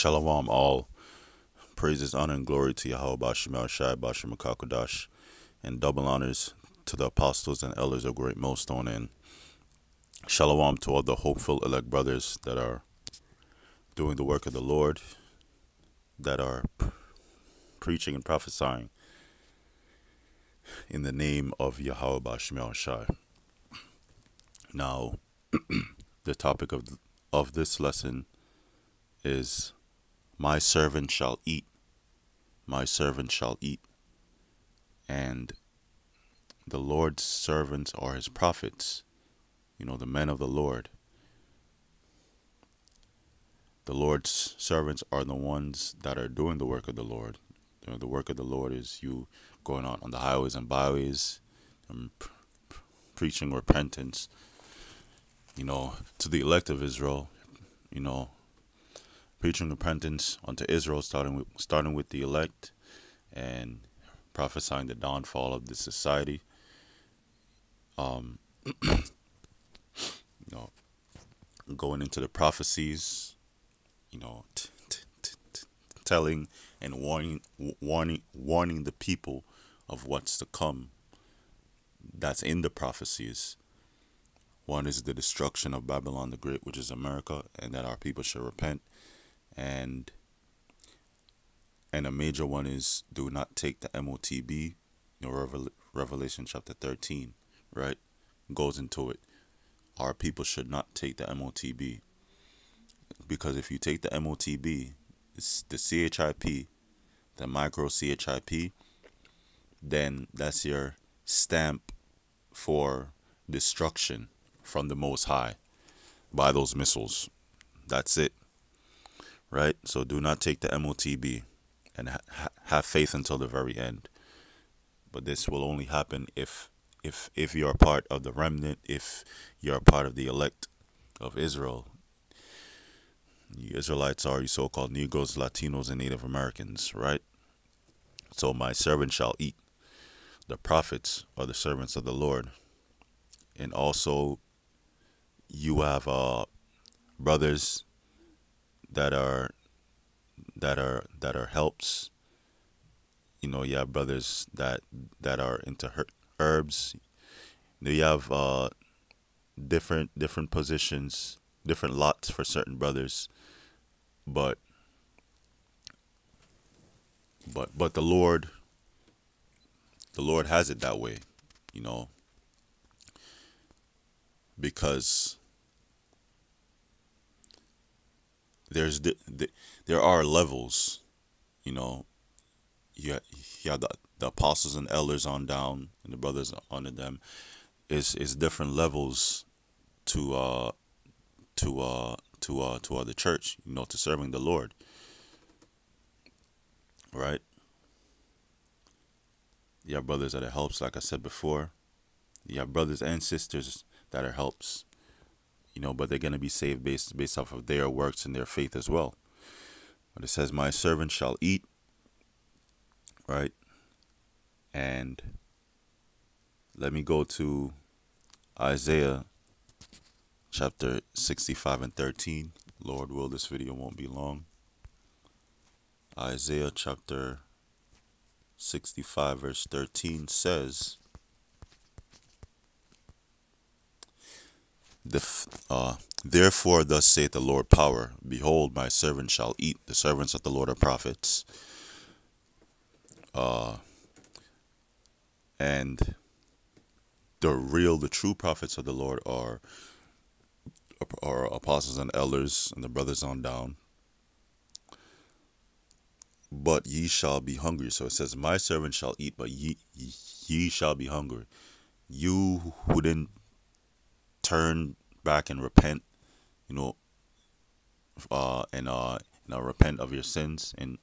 Shalom all. Praises, honor, and glory to Yahweh Bashim Shai Kakodash, and double honors to the apostles and elders of Great Millstone, and Shalom to all the hopeful elect brothers that are doing the work of the Lord, that are preaching and prophesying in the name of Yahweh Bashim Shai. Now, the topic of of this lesson is my servant shall eat. My servant shall eat. And the lord's servants are his prophets you know the men of the lord. The lord's servants are the ones that are doing the work of the lord. You know, the work of the lord is you going out on the highways and byways and preaching repentance you know to the elect of israel you know preaching repentance unto Israel, starting with starting with the elect, and prophesying the downfall of the society. Um, you know, going into the prophecies, you know, telling and warning, warning, warning the people of what's to come. That's in the prophecies. One is the destruction of Babylon the Great, which is America, and that our people should repent and and a major one is do not take the MOTB, you know, Revel- Revelation chapter 13, right? Goes into it. Our people should not take the MOTB. Because if you take the MOTB, it's the CHIP, the micro CHIP, then that's your stamp for destruction from the Most High by those missiles. That's it right? So do not take the MOTB and ha- have faith until the very end. But this will only happen if if if you're part of the remnant, if you're part of the elect of Israel. You Israelites are you so-called Negroes, Latinos, and Native Americans, right? So my servant shall eat. The prophets are the servants of the Lord. And also you have uh brothers that are that are that are helps. You know, you have brothers that that are into herbs. You have uh, different different positions, different lots for certain brothers, but but but the Lord, the Lord has it that way, you know, because there's the, the, there are levels, you know. You you have the, the apostles and elders on down, and the brothers under them. Is is different levels to uh to uh to uh to uh, the church, you know, to serving the Lord. Right. You have brothers that are helps, like I said before. You have brothers and sisters that are helps you know, but they're going to be saved based based off of their works and their faith as well. But it says, "My servant shall eat." Right, and let me go to Isaiah chapter sixty-five and thirteen. Lord will, this video won't be long. Isaiah chapter 65, verse 13 says, uh, Therefore, thus saith the Lord power Behold, my servant shall eat. The servants of the Lord are prophets. Uh, and the real, the true prophets of the Lord are, are apostles and elders and the brothers on down. But ye shall be hungry. So it says, My servant shall eat, but ye, ye shall be hungry. You who didn't turn back and repent, you know, uh, and uh, you know, repent of your sins and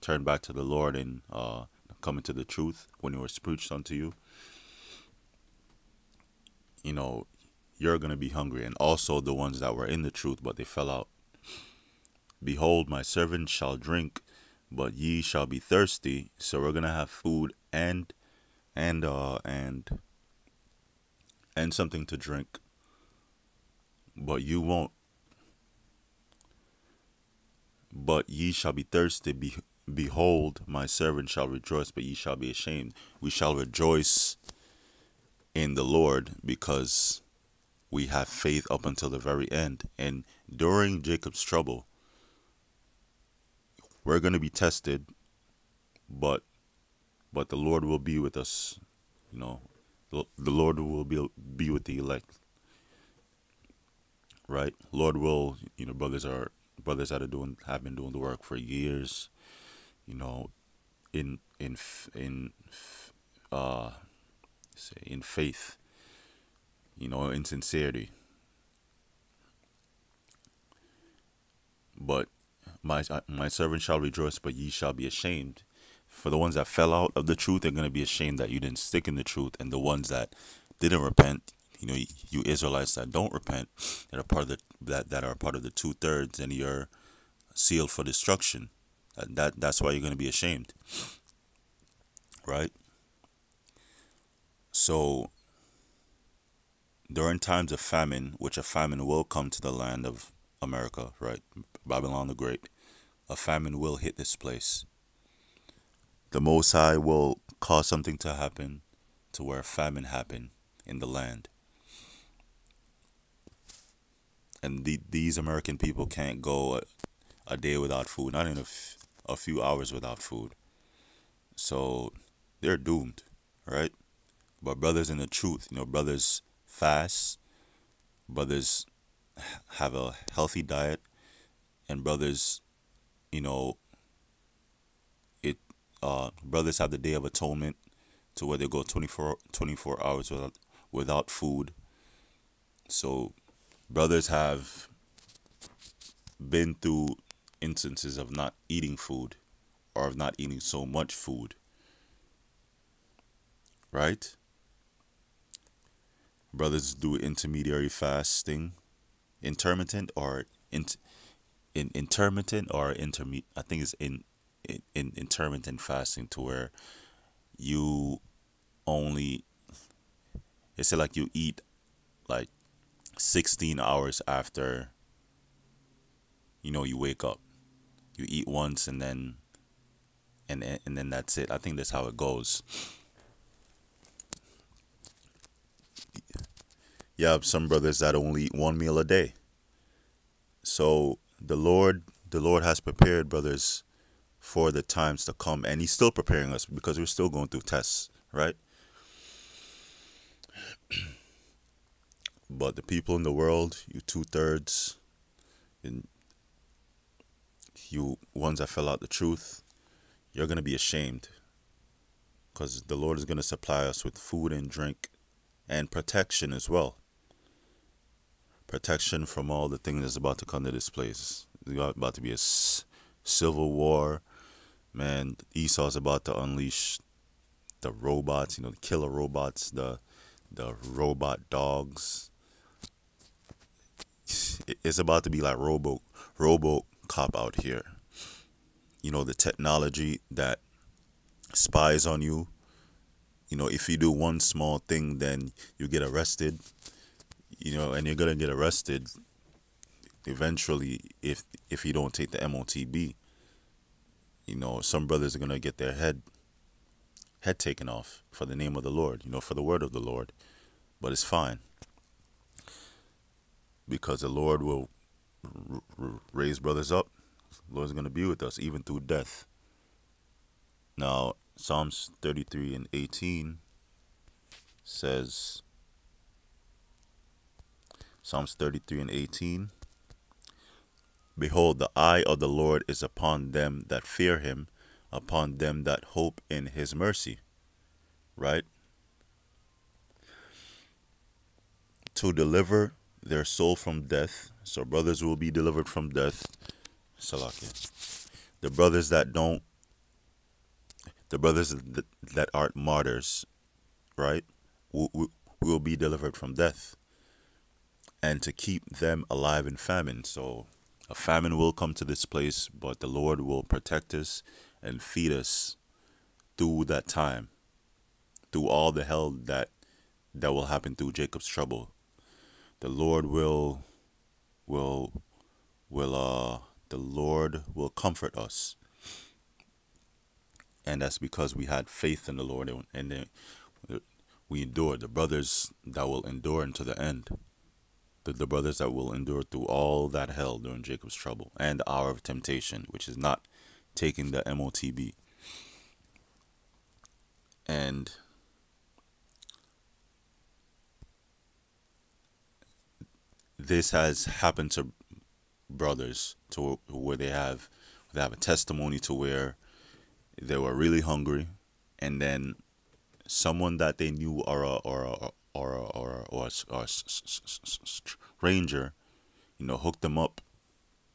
turn back to the Lord and uh, come into the truth when it was preached unto you. You know, you're gonna be hungry, and also the ones that were in the truth but they fell out. Behold, my servant shall drink, but ye shall be thirsty. So we're gonna have food and and uh and and something to drink but you won't But ye shall be thirsty. Be, behold, my servant shall rejoice, but ye shall be ashamed. We shall rejoice in the Lord because we have faith up until the very end. And during Jacob's trouble, we're going to be tested, but but the Lord will be with us. You know, the, the Lord will be be with the elect. Right? Lord will, you know, brothers are brothers that are doing have been doing the work for years. You know, in in in uh say in faith. You know, in sincerity. But my my servant shall rejoice, but ye shall be ashamed. For the ones that fell out of the truth, they're gonna be ashamed that you didn't stick in the truth, and the ones that didn't repent, you know, you Israelites that don't repent, that are part of the that that are part of the two thirds, and you're sealed for destruction. That, that that's why you're gonna be ashamed, right? So during times of famine, which a famine will come to the land of America, right? Babylon the Great, a famine will hit this place. The Most High will cause something to happen to where a famine happen in the land. And the, these American people can't go a, a day without food, not in a, a few hours without food. So they're doomed, right? But brothers in the truth, you know, brothers fast, brothers have a healthy diet, and brothers, you know, it uh, brothers have the Day of Atonement, to where they go 24, 24 hours without without food. So, brothers have been through instances of not eating food, or of not eating so much food. Right? Brothers do intermediary fasting intermittent or in, in intermittent or intermediate I think it's in, in in intermittent fasting to where you only it's like you eat like 16 hours after you know you wake up you eat once and then and and then that's it i think that's how it goes have some brothers that only eat one meal a day. So the Lord, the Lord has prepared brothers for the times to come, and He's still preparing us because we're still going through tests, right? But the people in the world, you two thirds, and you ones that fell out the truth, you're gonna be ashamed because the Lord is gonna supply us with food and drink and protection as well protection from all the things that's about to come to this place. There's about to be a civil war. Man, Esau's about to unleash the robots, you know, the killer robots, the the robot dogs. It's about to be like Robo Robo Cop out here. You know, the technology that spies on you. You know, if you do one small thing, then you get arrested you know, and you're gonna get arrested eventually if if you don't take the MOTB. You know, some brothers are gonna get their head head taken off for the name of the Lord, you know, for the word of the Lord. But it's fine because the Lord will r- r- raise brothers up. The Lord's going to be with us even through death. Now, Psalms 33 and 18 says, Psalms 33 and 18. Behold, the eye of the Lord is upon them that fear him, upon them that hope in his mercy. Right? To deliver their soul from death. So brothers will be delivered from death. Salakia. The brothers that don't, the brothers that aren't martyrs, right, will, will be delivered from death and to keep them alive in famine. So a famine will come to this place, but the Lord will protect us and feed us through that time, through all the hell that that will happen through Jacob's trouble. The Lord will will will uh the Lord will comfort us. And that's because we had faith in the Lord and then we endured. The brothers that will endure unto the end. The, the brothers that will endure through all that hell during Jacob's trouble and the hour of temptation, which is not taking the MOTB. And this has happened to brothers to where they have they have a testimony to where they were really hungry and then someone that they knew or a or a or a, or a, or a, or a stranger you know hooked them up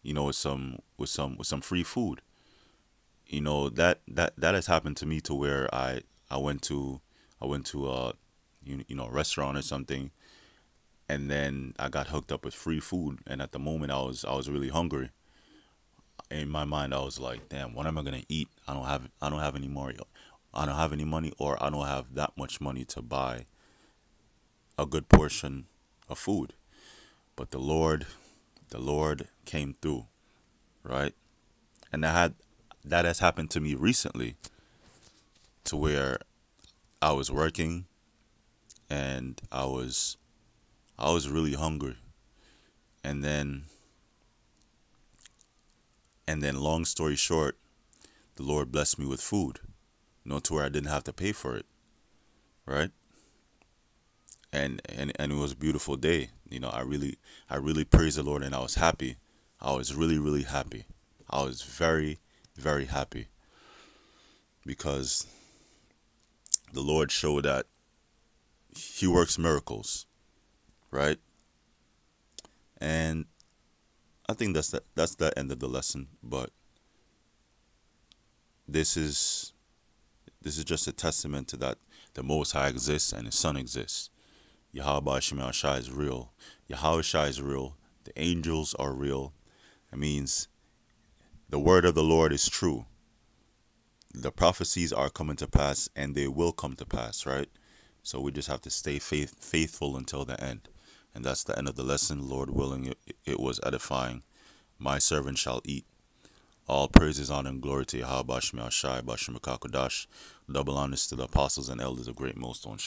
you know with some with some with some free food. You know that that that has happened to me to where i i went to i went to a you, you know a restaurant or something and then I got hooked up with free food and at the moment I was I was really hungry. In my mind I was like damn what am I gonna eat? I don't have I don't have any more I don't have any money or I don't have that much money to buy a good portion of food. But the Lord the Lord came through right? And that had that has happened to me recently to where I was working and I was I was really hungry. And then and then long story short, the Lord blessed me with food. You know, to where I didn't have to pay for it. Right? And and and it was a beautiful day. You know, I really I really praised the Lord and I was happy. I was really, really happy. I was very, very happy. Because the Lord showed that He works miracles right? And I think that's the, that's the end of the lesson, but this is this is just a testament to that the Most High exists and His Son exists. Yahweh Shemel Shai is real. Yahweh Shai is real. The angels are real. It means the word of the Lord is true. The prophecies are coming to pass and they will come to pass, right? So we just have to stay faith, faithful until the end. And that's the end of the lesson. Lord willing, it, was edifying. My servant shall eat. All praises, honor, and glory to Yahweh Bashmi Ashai Bashmi Kakodash. Double honors to the apostles and elders of Great Millstone.